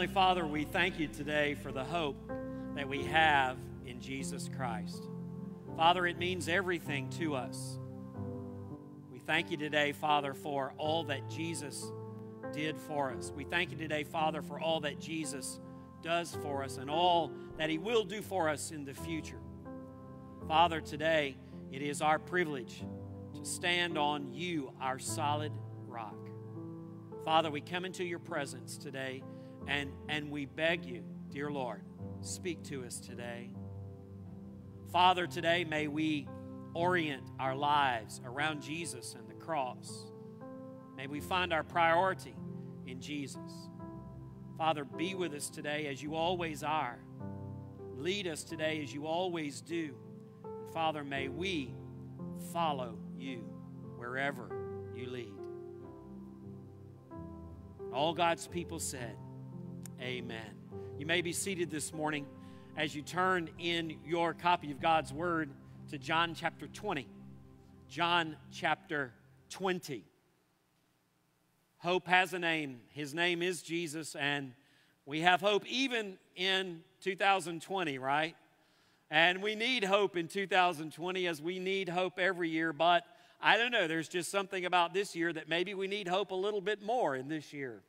Heavenly Father, we thank you today for the hope that we have in Jesus Christ. Father, it means everything to us. We thank you today, Father, for all that Jesus did for us. We thank you today, Father, for all that Jesus does for us and all that he will do for us in the future. Father, today it is our privilege to stand on you, our solid rock. Father, we come into your presence today and, and we beg you, dear Lord, speak to us today. Father, today may we orient our lives around Jesus and the cross. May we find our priority in Jesus. Father, be with us today as you always are. Lead us today as you always do. And Father, may we follow you wherever you lead. All God's people said, Amen. You may be seated this morning as you turn in your copy of God's Word to John chapter 20. John chapter 20. Hope has a name. His name is Jesus, and we have hope even in 2020, right? And we need hope in 2020 as we need hope every year, but I don't know, there's just something about this year that maybe we need hope a little bit more in this year.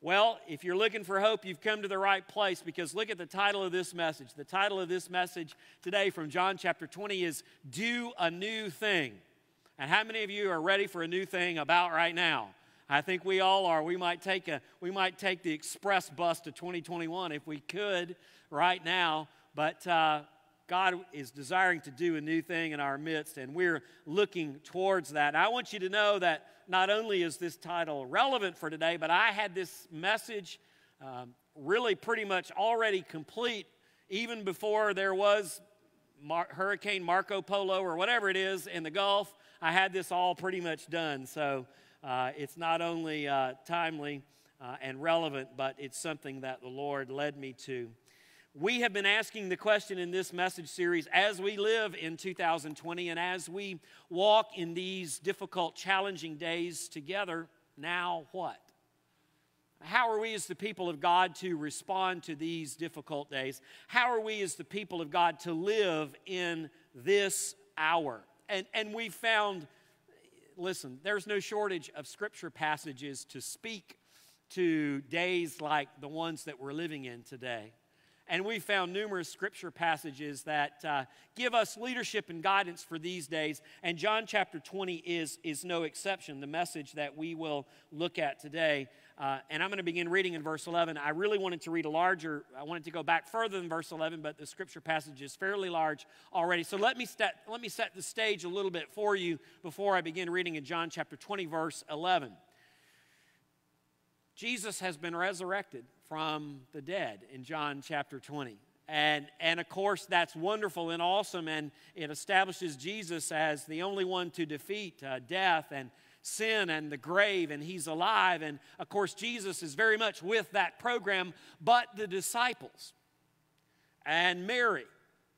Well, if you're looking for hope, you've come to the right place because look at the title of this message. The title of this message today from John chapter 20 is Do a New Thing. And how many of you are ready for a new thing about right now? I think we all are. We might take a we might take the express bus to 2021 if we could right now, but uh, God is desiring to do a new thing in our midst, and we're looking towards that. I want you to know that not only is this title relevant for today, but I had this message um, really pretty much already complete even before there was Mar- Hurricane Marco Polo or whatever it is in the Gulf. I had this all pretty much done. So uh, it's not only uh, timely uh, and relevant, but it's something that the Lord led me to. We have been asking the question in this message series as we live in 2020 and as we walk in these difficult, challenging days together, now what? How are we as the people of God to respond to these difficult days? How are we as the people of God to live in this hour? And, and we found, listen, there's no shortage of scripture passages to speak to days like the ones that we're living in today. And we found numerous scripture passages that uh, give us leadership and guidance for these days. And John chapter 20 is, is no exception, the message that we will look at today. Uh, and I'm going to begin reading in verse 11. I really wanted to read a larger, I wanted to go back further than verse 11, but the scripture passage is fairly large already. So let me, set, let me set the stage a little bit for you before I begin reading in John chapter 20, verse 11. Jesus has been resurrected from the dead in John chapter 20. And, and of course, that's wonderful and awesome, and it establishes Jesus as the only one to defeat uh, death and sin and the grave, and he's alive. And of course, Jesus is very much with that program, but the disciples and Mary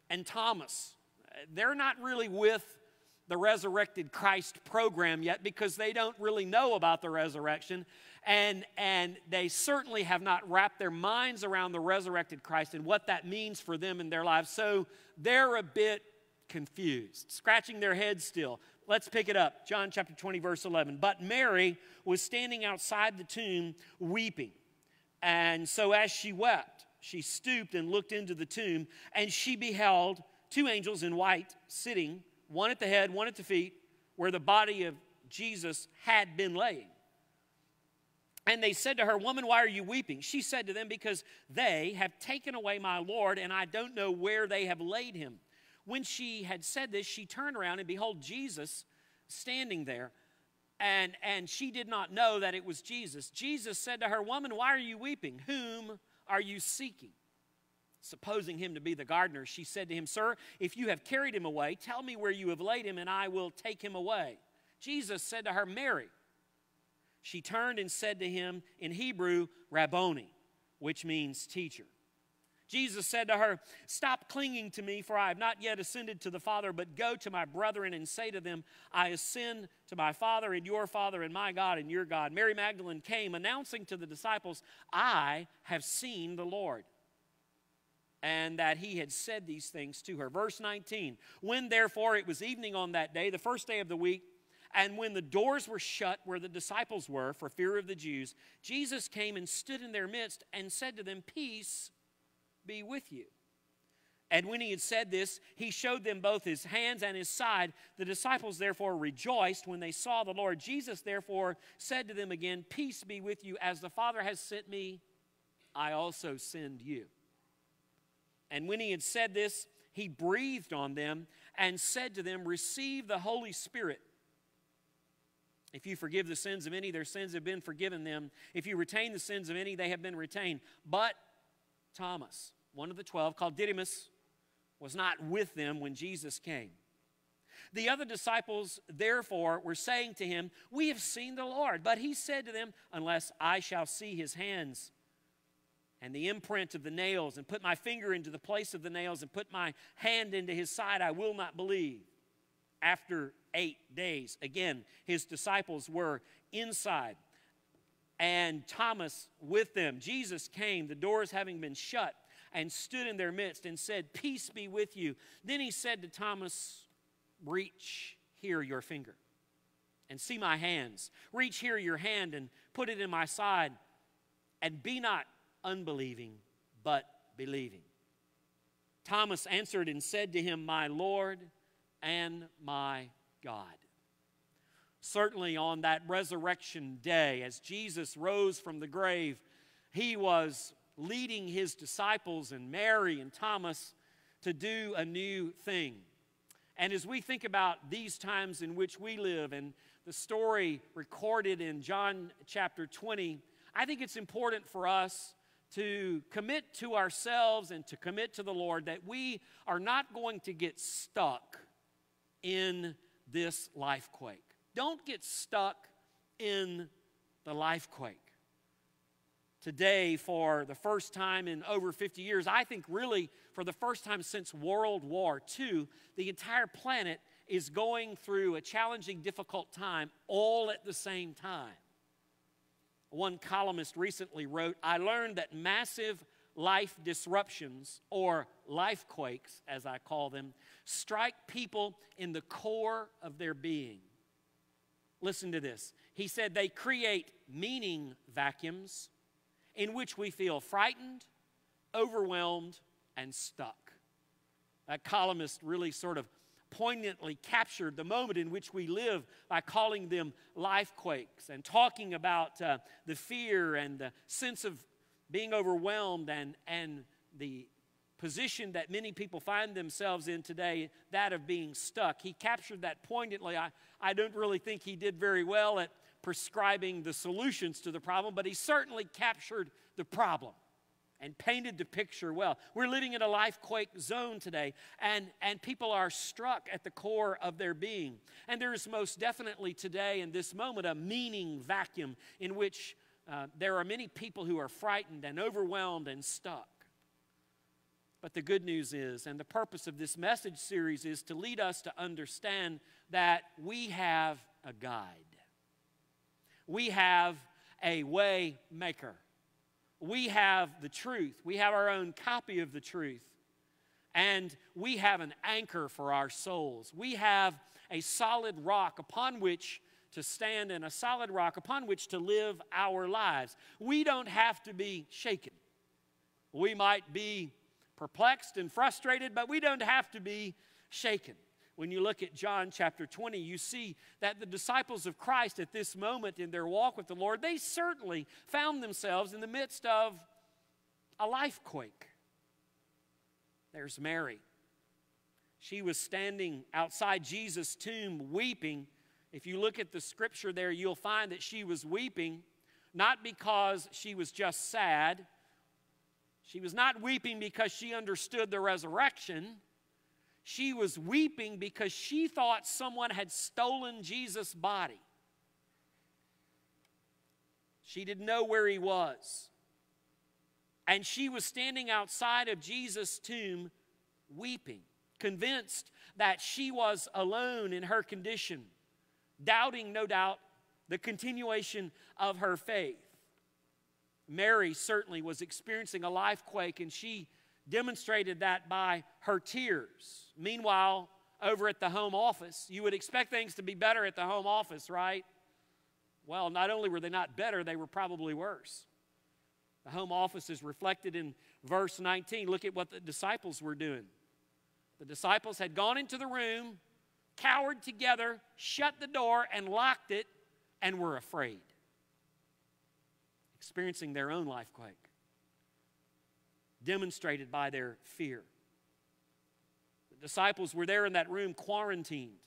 and Thomas, they're not really with the resurrected Christ program yet because they don't really know about the resurrection and, and they certainly have not wrapped their minds around the resurrected Christ and what that means for them in their lives. So they're a bit confused, scratching their heads still. Let's pick it up. John chapter 20, verse 11. But Mary was standing outside the tomb weeping. And so as she wept, she stooped and looked into the tomb, and she beheld two angels in white sitting, one at the head, one at the feet, where the body of Jesus had been laying. And they said to her, Woman, why are you weeping? She said to them, Because they have taken away my Lord, and I don't know where they have laid him. When she had said this, she turned around, and behold, Jesus standing there. And, and she did not know that it was Jesus. Jesus said to her, Woman, why are you weeping? Whom are you seeking? Supposing him to be the gardener, she said to him, Sir, if you have carried him away, tell me where you have laid him, and I will take him away. Jesus said to her, Mary. She turned and said to him in Hebrew, Rabboni, which means teacher. Jesus said to her, Stop clinging to me, for I have not yet ascended to the Father, but go to my brethren and say to them, I ascend to my Father and your Father, and my God and your God. Mary Magdalene came, announcing to the disciples, I have seen the Lord. And that he had said these things to her. Verse 19 When therefore it was evening on that day, the first day of the week, and when the doors were shut where the disciples were for fear of the Jews, Jesus came and stood in their midst and said to them, Peace be with you. And when he had said this, he showed them both his hands and his side. The disciples therefore rejoiced when they saw the Lord. Jesus therefore said to them again, Peace be with you. As the Father has sent me, I also send you. And when he had said this, he breathed on them and said to them, Receive the Holy Spirit. If you forgive the sins of any, their sins have been forgiven them. If you retain the sins of any, they have been retained. But Thomas, one of the twelve, called Didymus, was not with them when Jesus came. The other disciples, therefore, were saying to him, We have seen the Lord. But he said to them, Unless I shall see his hands and the imprint of the nails, and put my finger into the place of the nails, and put my hand into his side, I will not believe. After eight days, again, his disciples were inside and Thomas with them. Jesus came, the doors having been shut, and stood in their midst and said, Peace be with you. Then he said to Thomas, Reach here your finger and see my hands. Reach here your hand and put it in my side, and be not unbelieving, but believing. Thomas answered and said to him, My Lord and my God. Certainly, on that resurrection day, as Jesus rose from the grave, he was leading his disciples and Mary and Thomas to do a new thing. And as we think about these times in which we live and the story recorded in John chapter 20, I think it's important for us to commit to ourselves and to commit to the Lord that we are not going to get stuck in this life quake. Don't get stuck in the life quake. Today, for the first time in over 50 years, I think really for the first time since World War II, the entire planet is going through a challenging, difficult time all at the same time. One columnist recently wrote I learned that massive life disruptions, or life quakes, as I call them, strike people in the core of their being. Listen to this. He said they create meaning vacuums in which we feel frightened, overwhelmed, and stuck. That columnist really sort of poignantly captured the moment in which we live by calling them life quakes and talking about uh, the fear and the sense of being overwhelmed and, and the position that many people find themselves in today, that of being stuck. He captured that poignantly. I, I don't really think he did very well at prescribing the solutions to the problem, but he certainly captured the problem and painted the picture well. We're living in a life quake zone today, and, and people are struck at the core of their being. And there is most definitely today, in this moment, a meaning vacuum in which uh, there are many people who are frightened and overwhelmed and stuck. But the good news is, and the purpose of this message series is to lead us to understand that we have a guide. We have a way maker. We have the truth. We have our own copy of the truth. And we have an anchor for our souls. We have a solid rock upon which to stand and a solid rock upon which to live our lives. We don't have to be shaken. We might be perplexed and frustrated, but we don't have to be shaken. When you look at John chapter 20, you see that the disciples of Christ at this moment in their walk with the Lord, they certainly found themselves in the midst of a life quake. There's Mary. She was standing outside Jesus' tomb weeping. If you look at the scripture there, you'll find that she was weeping not because she was just sad, she was not weeping because she understood the resurrection. She was weeping because she thought someone had stolen Jesus' body. She didn't know where he was. And she was standing outside of Jesus' tomb weeping, convinced that she was alone in her condition, doubting, no doubt, the continuation of her faith. Mary certainly was experiencing a life quake, and she demonstrated that by her tears. Meanwhile, over at the home office, you would expect things to be better at the home office, right? Well, not only were they not better, they were probably worse. The home office is reflected in verse 19. Look at what the disciples were doing. The disciples had gone into the room, cowered together, shut the door, and locked it, and were afraid, experiencing their own life quake, demonstrated by their fear. The disciples were there in that room, quarantined,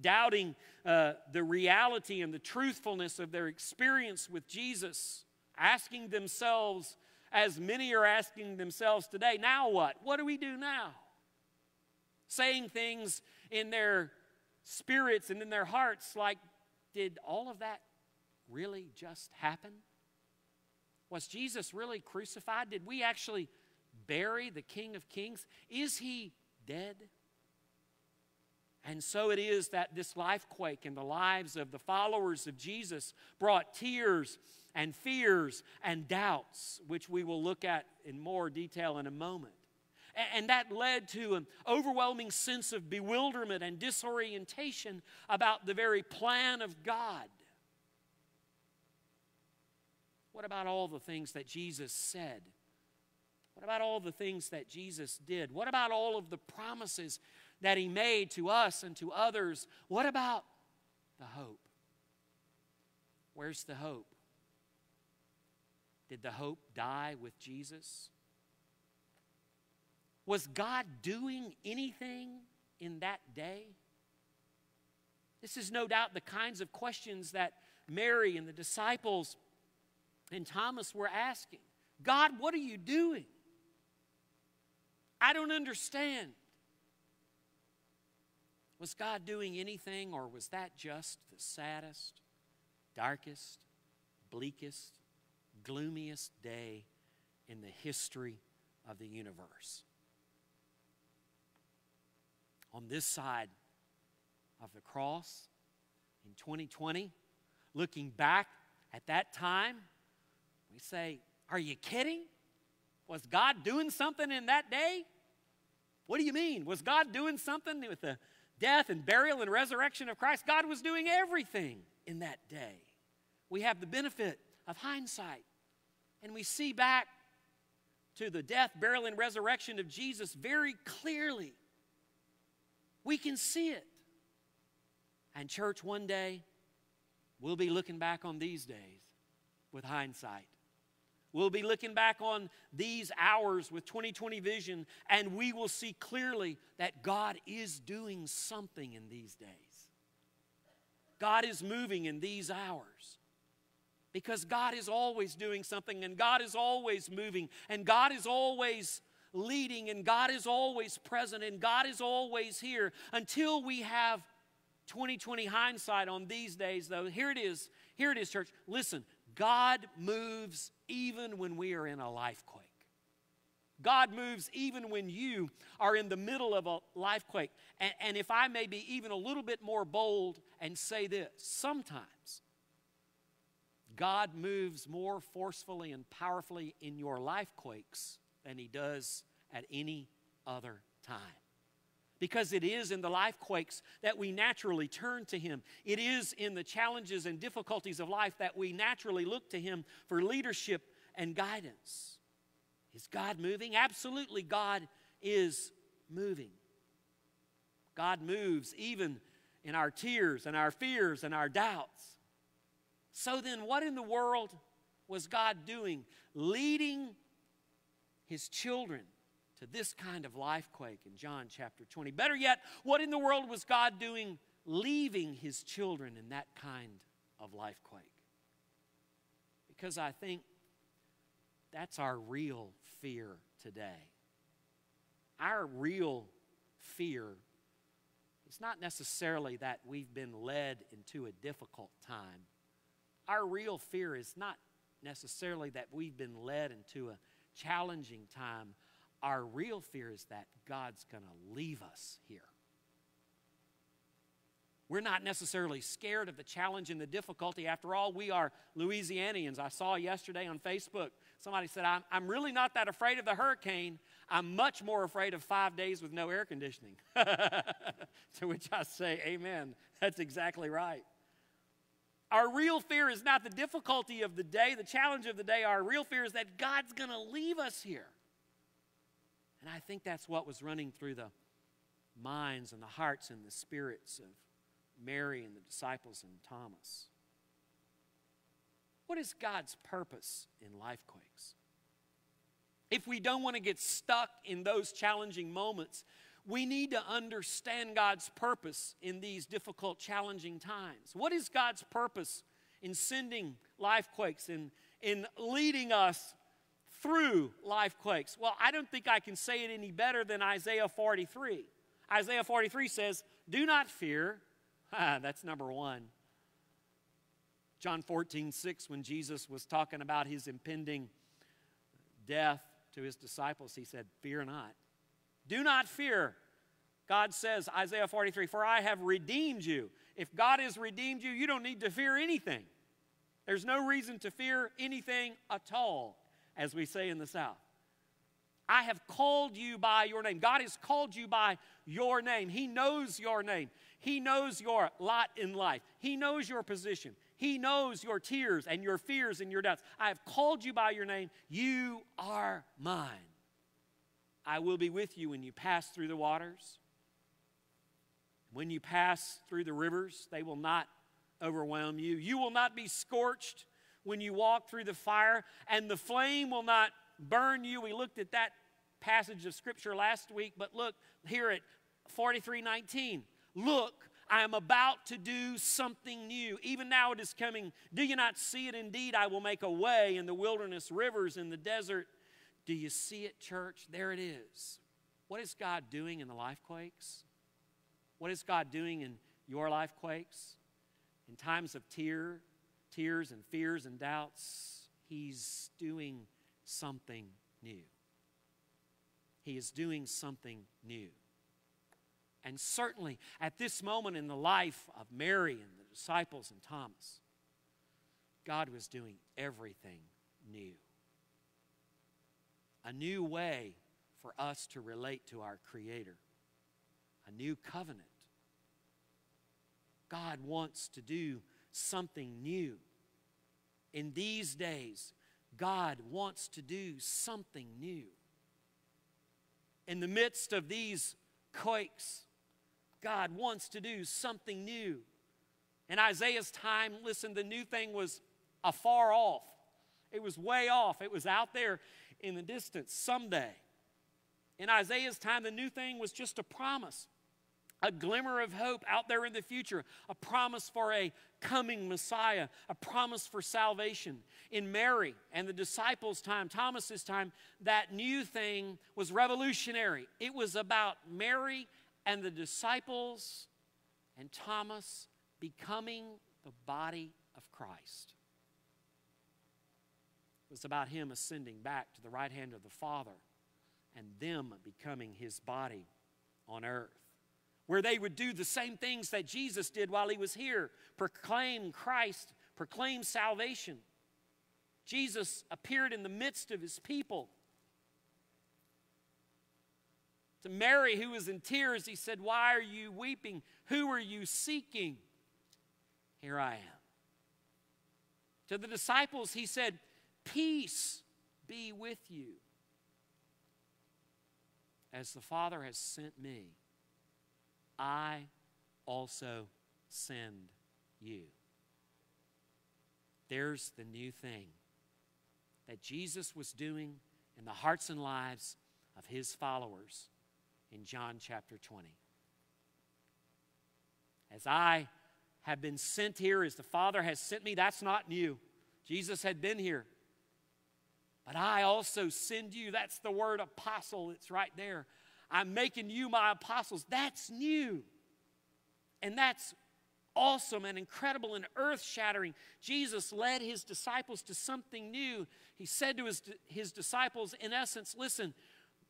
doubting uh, the reality and the truthfulness of their experience with Jesus, asking themselves, as many are asking themselves today, now what? What do we do now? Saying things in their spirits and in their hearts like, did all of that really just happen? Was Jesus really crucified? Did we actually bury the King of Kings? Is he dead? And so it is that this life quake in the lives of the followers of Jesus brought tears and fears and doubts, which we will look at in more detail in a moment. And that led to an overwhelming sense of bewilderment and disorientation about the very plan of God. What about all the things that Jesus said? What about all the things that Jesus did? What about all of the promises that he made to us and to others? What about the hope? Where's the hope? Did the hope die with Jesus? Was God doing anything in that day? This is no doubt the kinds of questions that Mary and the disciples and Thomas were asking. God, what are you doing? I don't understand. Was God doing anything, or was that just the saddest, darkest, bleakest, gloomiest day in the history of the universe? On this side of the cross in 2020, looking back at that time, we say, Are you kidding? Was God doing something in that day? What do you mean? Was God doing something with the death and burial and resurrection of Christ? God was doing everything in that day. We have the benefit of hindsight, and we see back to the death, burial, and resurrection of Jesus very clearly. We can see it. And, church, one day we'll be looking back on these days with hindsight. We'll be looking back on these hours with 2020 vision, and we will see clearly that God is doing something in these days. God is moving in these hours. Because God is always doing something, and God is always moving, and God is always leading, and God is always present, and God is always here until we have 2020 hindsight on these days, though. Here it is. Here it is, church. Listen, God moves even when we are in a life quake. God moves even when you are in the middle of a life quake. And, and, if I may be even a little bit more bold and say this, sometimes God moves more forcefully and powerfully in your life quakes than He does at any other time because it is in the life quakes that we naturally turn to Him. It is in the challenges and difficulties of life that we naturally look to Him for leadership and guidance. Is God moving? Absolutely, God is moving. God moves even in our tears and our fears and our doubts. So then, what in the world was God doing? Leading His children to this kind of life quake in John chapter 20. Better yet, what in the world was God doing leaving his children in that kind of life quake? Because I think that's our real fear today. Our real fear is not necessarily that we've been led into a difficult time. Our real fear is not necessarily that we've been led into a challenging time. Our real fear is that God's going to leave us here. We're not necessarily scared of the challenge and the difficulty. After all, we are Louisianians. I saw yesterday on Facebook somebody said, I'm, I'm really not that afraid of the hurricane. I'm much more afraid of five days with no air conditioning. to which I say, Amen. That's exactly right. Our real fear is not the difficulty of the day, the challenge of the day. Our real fear is that God's going to leave us here. And I think that's what was running through the minds and the hearts and the spirits of Mary and the disciples and Thomas. What is God's purpose in life quakes? If we don't want to get stuck in those challenging moments, we need to understand God's purpose in these difficult, challenging times. What is God's purpose in sending life quakes and in leading us through life quakes? Well, I don't think I can say it any better than Isaiah 43. Isaiah 43 says, Do not fear, Ah, That's number one. John 14, 6, when Jesus was talking about his impending death to his disciples, he said, Fear not. Do not fear. God says, Isaiah 43, For I have redeemed you. If God has redeemed you, you don't need to fear anything. There's no reason to fear anything at all, as we say in the South. I have called you by your name. God has called you by your name. He knows your name. He knows your lot in life. He knows your position. He knows your tears and your fears and your doubts. I have called you by your name. You are mine. I will be with you when you pass through the waters. When you pass through the rivers, they will not overwhelm you. You will not be scorched when you walk through the fire, and the flame will not burn you. We looked at that passage of scripture last week, but look here at 4319. Look, I am about to do something new. Even now it is coming. Do you not see it? Indeed, I will make a way in the wilderness, rivers in the desert. Do you see it, church? There it is. What is God doing in the life quakes? What is God doing in your life quakes? In times of tear, tears and fears and doubts, He's doing something new. He is doing something new. And certainly at this moment in the life of Mary and the disciples and Thomas, God was doing everything new. A new way for us to relate to our Creator, a new covenant. God wants to do something new. In these days, God wants to do something new. In the midst of these quakes, God wants to do something new. In Isaiah's time, listen, the new thing was afar off. It was way off. It was out there in the distance someday. In Isaiah's time, the new thing was just a promise, a glimmer of hope out there in the future, a promise for a coming Messiah, a promise for salvation. In Mary and the disciples' time, Thomas's time, that new thing was revolutionary. It was about Mary and the disciples and Thomas becoming the body of Christ. Was about him ascending back to the right hand of the Father and them becoming his body on earth. Where they would do the same things that Jesus did while he was here proclaim Christ, proclaim salvation. Jesus appeared in the midst of his people To Mary, who was in tears, he said, Why are you weeping? Who are you seeking? Here I am. To the disciples, he said, Peace be with you. As the Father has sent me, I also send you. There's the new thing that Jesus was doing in the hearts and lives of his followers in John chapter 20. As I have been sent here, as the Father has sent me, that's not new. Jesus had been here. But I also send you. That's the word apostle, it's right there. I'm making you my apostles. That's new. And that's awesome and incredible and earth shattering. Jesus led his disciples to something new. He said to his, his disciples, in essence, listen,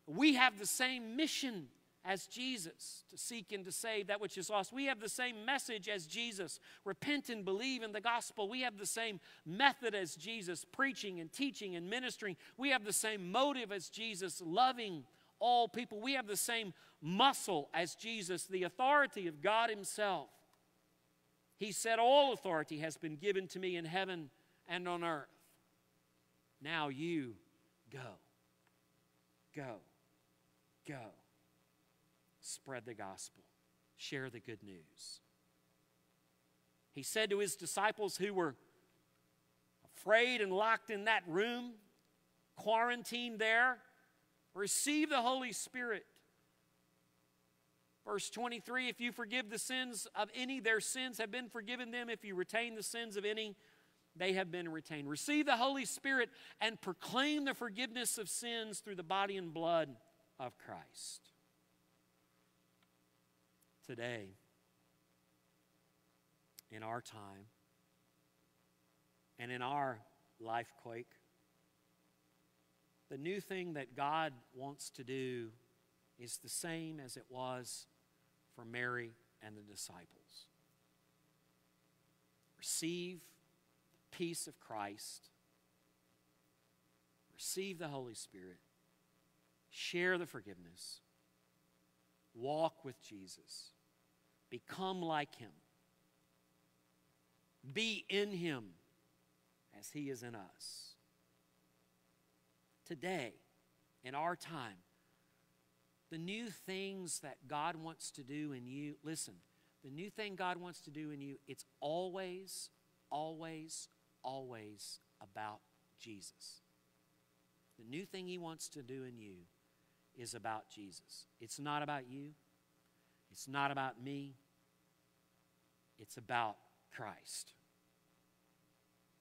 we have the same mission as Jesus to seek and to save that which is lost. We have the same message as Jesus repent and believe in the gospel. We have the same method as Jesus preaching and teaching and ministering. We have the same motive as Jesus loving all people. We have the same muscle as Jesus, the authority of God Himself. He said, All authority has been given to me in heaven and on earth. Now you go. Go. Go. Spread the gospel. Share the good news. He said to his disciples who were afraid and locked in that room, quarantined there, receive the Holy Spirit. Verse 23 If you forgive the sins of any, their sins have been forgiven them. If you retain the sins of any, they have been retained. Receive the Holy Spirit and proclaim the forgiveness of sins through the body and blood of Christ. Today, in our time, and in our life quake, the new thing that God wants to do is the same as it was for Mary and the disciples. Receive the peace of Christ, receive the Holy Spirit, share the forgiveness, walk with Jesus, become like Him, be in Him as He is in us. Today, in our time, the new things that God wants to do in you, listen, the new thing God wants to do in you, it's always, always, always about Jesus. The new thing He wants to do in you is about Jesus. It's not about you, it's not about me, it's about Christ.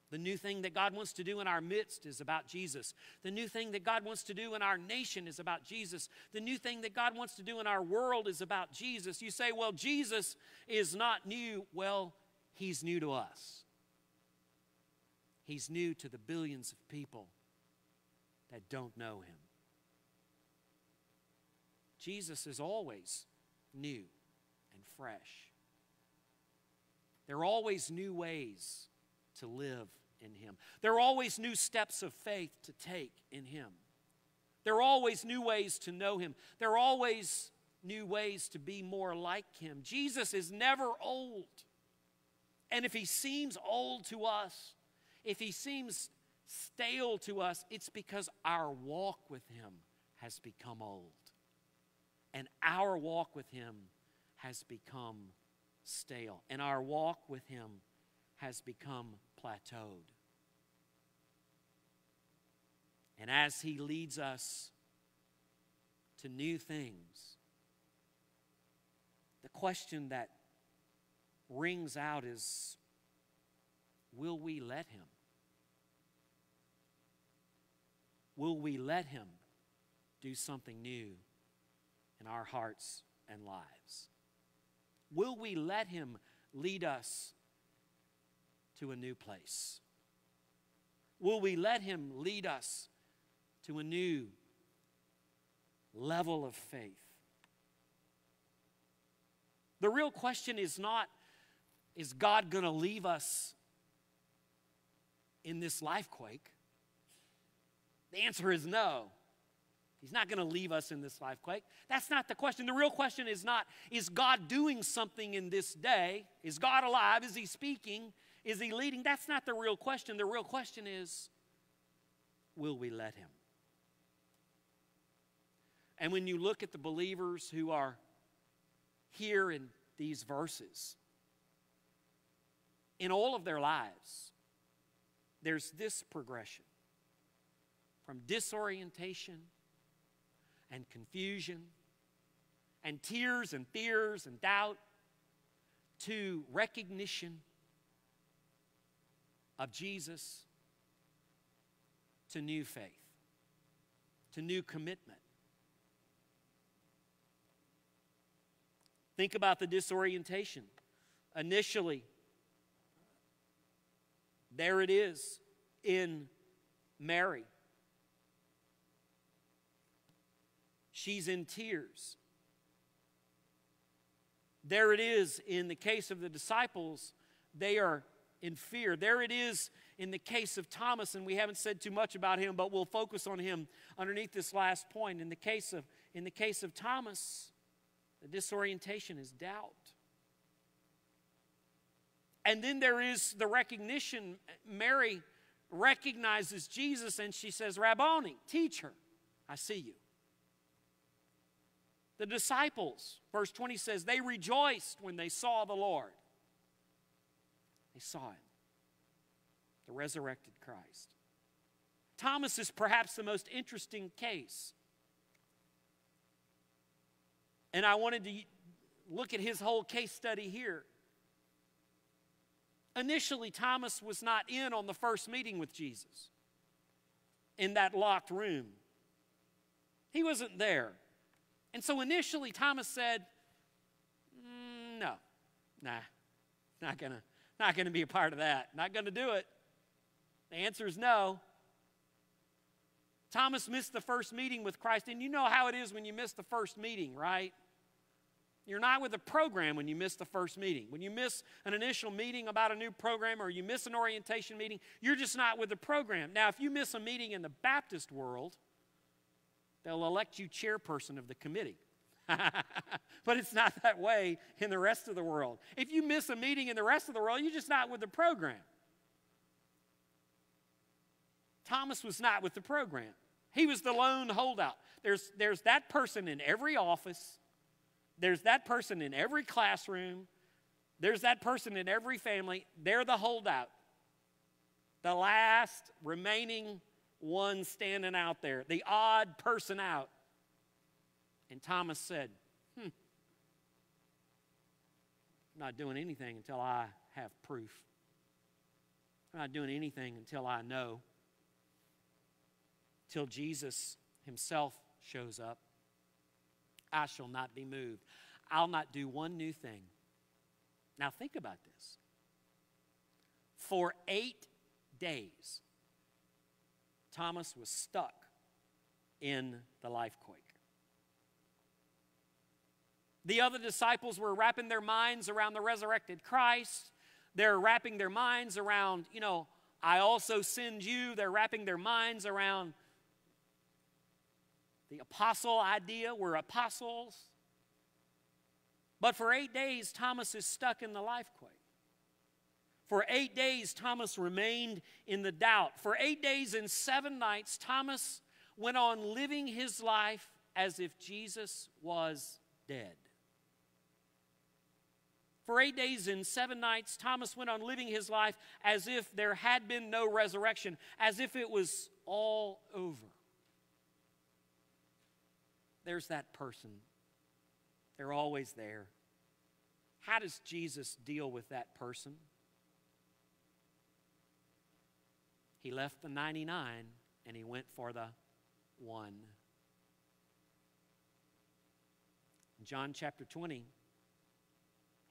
The new thing that God wants to do in our midst is about Jesus. The new thing that God wants to do in our nation is about Jesus. The new thing that God wants to do in our world is about Jesus. You say, well, Jesus is not new. Well, He's new to us. He's new to the billions of people that don't know Him. Jesus is always new and fresh. There are always new ways to live in Him. There are always new steps of faith to take in Him. There are always new ways to know Him. There are always new ways to be more like Him. Jesus is never old. And if He seems old to us, if He seems stale to us, it's because our walk with Him has become old. And our walk with Him has become stale. And our walk with Him has become plateaued. And as He leads us to new things, the question that rings out is will we let Him? Will we let Him do something new in our hearts and lives? Will we let Him lead us to a new place? Will we let Him lead us to a new level of faith? The real question is not, is God going to leave us in this life quake? The answer is no. He's not going to leave us in this life quake. That's not the question. The real question is not, is God doing something in this day? Is God alive? Is He speaking? Is he leading? That's not the real question. The real question is will we let him? And when you look at the believers who are here in these verses, in all of their lives, there's this progression from disorientation and confusion and tears and fears and doubt to recognition of Jesus to new faith, to new commitment. Think about the disorientation. initially, there it is in Mary. She's in tears. There it is in the case of the disciples, they are in fear. There it is in the case of Thomas, and we haven't said too much about him, but we'll focus on him underneath this last point. In the case of, in the case of Thomas, the disorientation is doubt. And then there is the recognition. Mary recognizes Jesus and she says, Rabboni, teacher, I see you. The disciples, verse 20 says, they rejoiced when they saw the Lord. They saw him, the resurrected Christ. Thomas is perhaps the most interesting case. And I wanted to look at his whole case study here. Initially, Thomas was not in on the first meeting with Jesus in that locked room. He wasn't there. And so initially, Thomas said, mm, No, nah, not gonna, not gonna be a part of that. Not gonna do it. The answer is no. Thomas missed the first meeting with Christ, and you know how it is when you miss the first meeting, right? You're not with the program when you miss the first meeting. When you miss an initial meeting about a new program or you miss an orientation meeting, you're just not with the program. Now, if you miss a meeting in the Baptist world, they'll elect you chairperson of the committee. but it's not that way in the rest of the world. If you miss a meeting in the rest of the world, you're just not with the program. Thomas was not with the program. He was the lone holdout. There's, there's that person in every office there's that person in every classroom, there's that person in every family. They're the holdout, the last remaining one standing out there, the odd person out. And Thomas said, Hmm, I'm not doing anything until I have proof. I'm not doing anything until I know. Till Jesus himself shows up. I shall not be moved. I'll not do one new thing. Now, think about this. For eight days, Thomas was stuck in the life quake. The other disciples were wrapping their minds around the resurrected Christ. They're wrapping their minds around, you know, I also send you. They're wrapping their minds around the apostle idea. We're apostles. But for eight days, Thomas is stuck in the life quake. For eight days, Thomas remained in the doubt. For eight days and seven nights, Thomas went on living his life as if Jesus was dead. For eight days and seven nights, Thomas went on living his life as if there had been no resurrection, as if it was all over there's that person. They're always there. How does Jesus deal with that person? He left the 99 and he went for the one. In John chapter 20,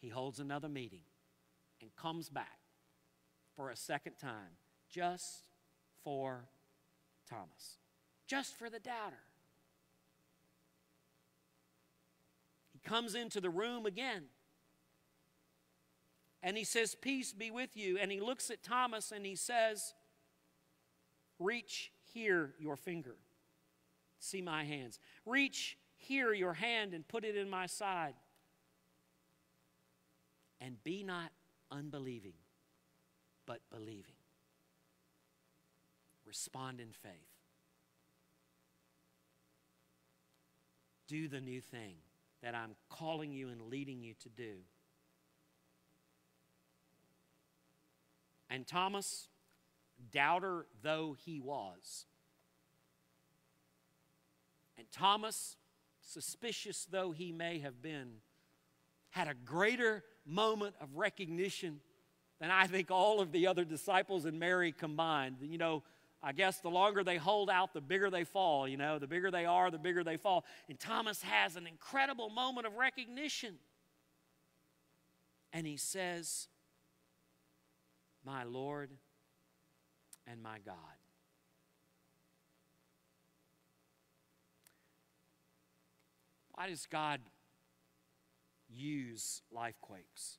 he holds another meeting and comes back for a second time just for Thomas, just for the doubter. He comes into the room again. And he says, Peace be with you. And he looks at Thomas and he says, Reach here your finger. See my hands. Reach here your hand and put it in my side. And be not unbelieving, but believing. Respond in faith. Do the new thing that I'm calling you and leading you to do. And Thomas, doubter though he was, and Thomas, suspicious though he may have been, had a greater moment of recognition than I think all of the other disciples and Mary combined. You know, I guess the longer they hold out, the bigger they fall. You know, the bigger they are, the bigger they fall. And Thomas has an incredible moment of recognition. And he says, My Lord and my God. Why does God use life quakes?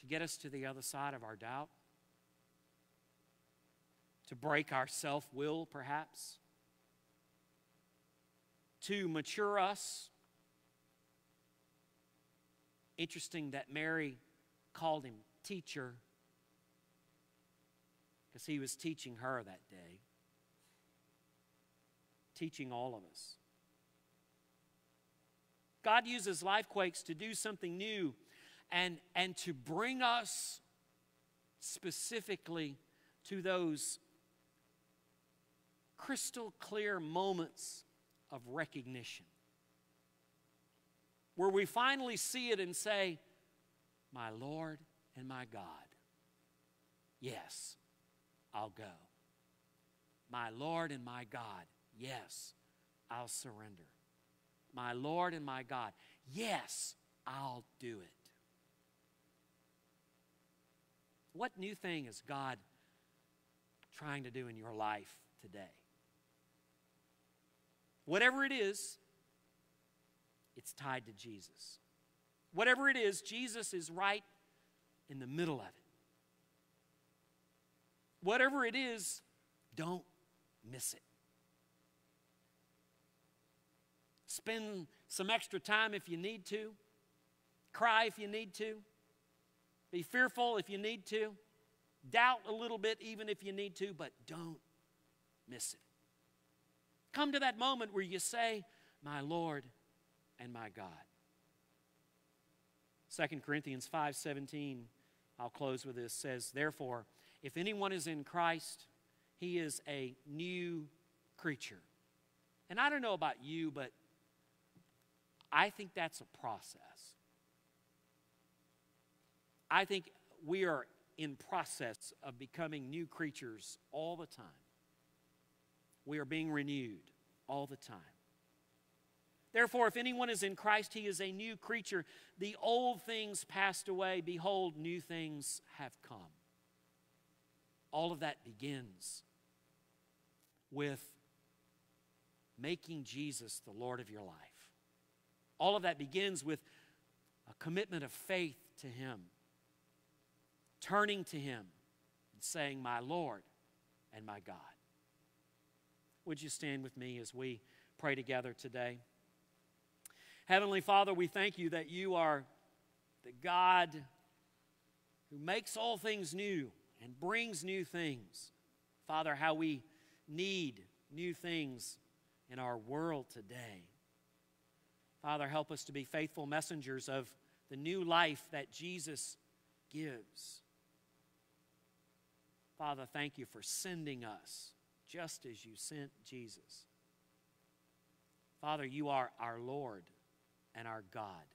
To get us to the other side of our doubt? To break our self will, perhaps? To mature us? Interesting that Mary called him teacher because he was teaching her that day. Teaching all of us. God uses life quakes to do something new and, and to bring us specifically to those crystal clear moments of recognition. Where we finally see it and say, My Lord and my God, yes, I'll go. My Lord and my God, Yes, I'll surrender. My Lord and my God, yes, I'll do it. What new thing is God trying to do in your life today? Whatever it is, it's tied to Jesus. Whatever it is, Jesus is right in the middle of it. Whatever it is, don't miss it. Spend some extra time if you need to. Cry if you need to. Be fearful if you need to. Doubt a little bit even if you need to, but don't miss it. Come to that moment where you say, My Lord and my God. 2 Corinthians 5:17 I'll close with this says therefore if anyone is in Christ he is a new creature. And I don't know about you but I think that's a process. I think we are in process of becoming new creatures all the time. We are being renewed all the time. Therefore, if anyone is in Christ, he is a new creature. The old things passed away. Behold, new things have come. All of that begins with making Jesus the Lord of your life. All of that begins with a commitment of faith to Him, turning to Him and saying, My Lord and my God. Would you stand with me as we pray together today? Heavenly Father, we thank you that you are the God who makes all things new and brings new things. Father, how we need new things in our world today. Father, help us to be faithful messengers of the new life that Jesus gives. Father, thank you for sending us just as you sent Jesus. Father, you are our Lord and our God.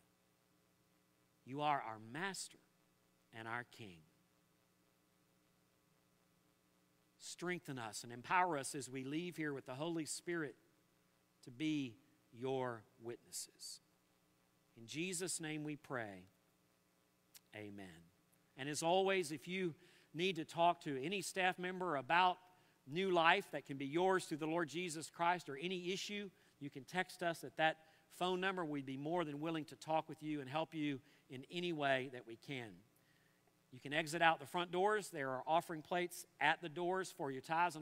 You are our Master and our King. Strengthen us and empower us as we leave here with the Holy Spirit to be your witnesses. In Jesus' name we pray. Amen. And as always, if you need to talk to any staff member about new life that can be yours through the Lord Jesus Christ or any issue, you can text us at that phone number. We'd be more than willing to talk with you and help you in any way that we can. You can exit out the front doors. There are offering plates at the doors for your tithes and